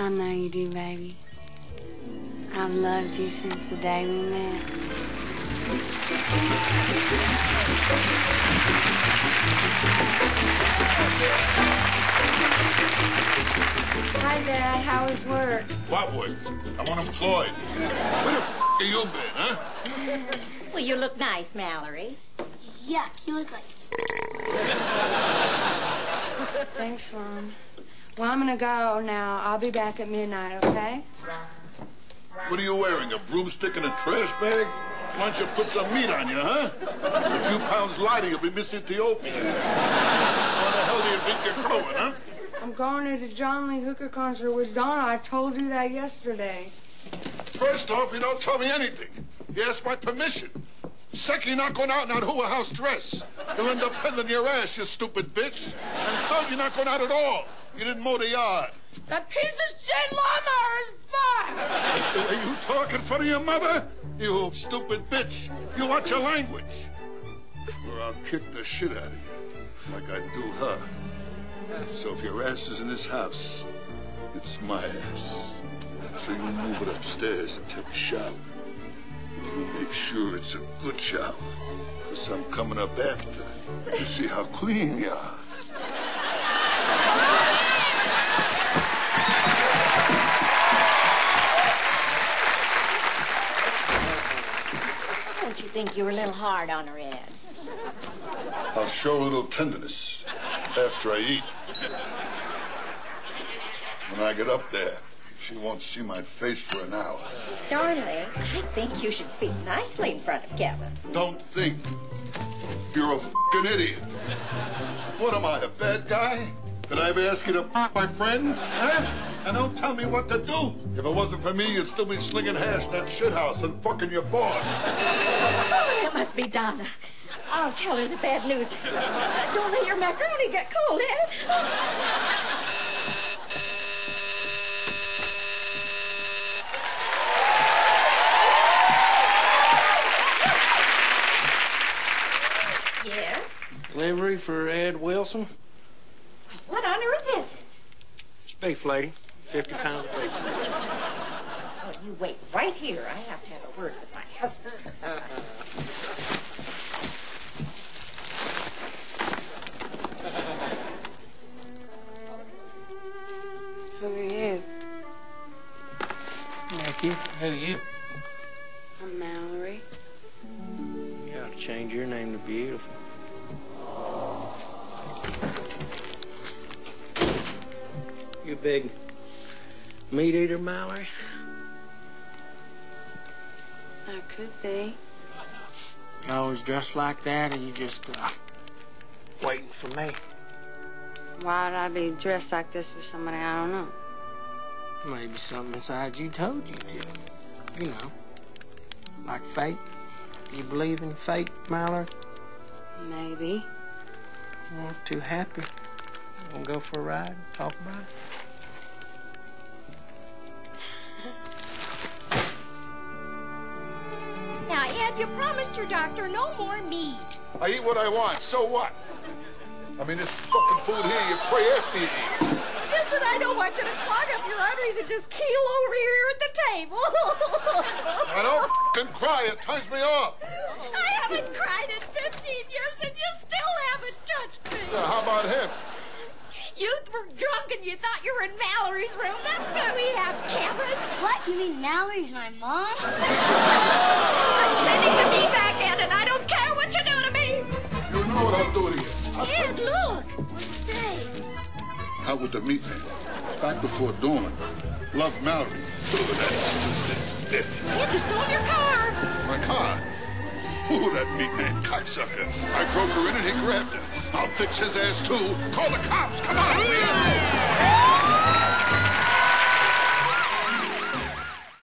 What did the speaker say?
I know you do, baby. I've loved you since the day we met. Hi, Dad. How was work? What work? I'm unemployed. Where the f have you been, huh? Well, you look nice, Mallory. Yuck, you look like. Thanks, Mom. Well, I'm gonna go now. I'll be back at midnight, okay? What are you wearing, a broomstick and a trash bag? Why don't you put some meat on you, huh? A few pounds lighter, you'll be Miss Ethiopia. Where the hell do you think you're going, huh? I'm going to the John Lee Hooker concert with Donna. I told you that yesterday. First off, you don't tell me anything. You asked my permission. Second, you're not going out in that hula house dress. You'll end up peddling your ass, you stupid bitch. And third, you're not going out at all. You didn't mow the yard. That piece of shit lawnmower is fine! That's the way you talk in front of your mother? You stupid bitch. You watch your language. Or I'll kick the shit out of you, like I do her. So if your ass is in this house, it's my ass. So you move it upstairs and take a shower. You make sure it's a good shower, because I'm coming up after to see how clean you are. Think you were a little hard on her, Ed? I'll show a little tenderness after I eat. When I get up there, she won't see my face for an hour. Darling, I think you should speak nicely in front of Kevin. Don't think. You're a fucking idiot. What am I, a bad guy? Did I ever ask you to f my friends? Huh? And don't tell me what to do. If it wasn't for me, you'd still be slinging hash in that shithouse and fucking your boss. Oh, that must be Donna. I'll tell her the bad news. Uh, don't let your macaroni get cold, Ed. Yes? Livery for Ed Wilson. What on earth is it? It's beef, lady. 50 pounds of beef. Oh, you wait right here. I have to have a word with my husband. Who are you? Mickey, who you? I'm Mallory. You ought to change your name to Beautiful. You big meat eater, Mallory? I could be. You always dressed like that, or you just uh, waiting for me? Why'd I be dressed like this for somebody I don't know? Maybe something inside you told you to. You know, like fate. You believe in fate, Mallory? Maybe. Well, too happy. Wanna go for a ride? and Talk about it? Now, Ed, you promised your doctor no more meat. I eat what I want, so what? I mean, this fucking food here, you pray after you eat. It's just that I don't want you to clog up your arteries and just keel over here at the table. I don't fucking cry, it turns me off. I haven't cried in 15 years and you still haven't touched me. Yeah, how about him? You were drunk and you thought you were in Mallory's room. That's why we have Kevin. What? You mean Mallory's my mom? Sending the meat back in and I don't care what you do to me. You know what I'll do to you. Ed, look. Say? How would the meat man? Back before dawn. Love Mallory. At that stupid bitch. Ed, you stole your car. My car. Ooh, that meat man cocksucker. I broke her in and he grabbed her. I'll fix his ass too. Call the cops. Come on, Will.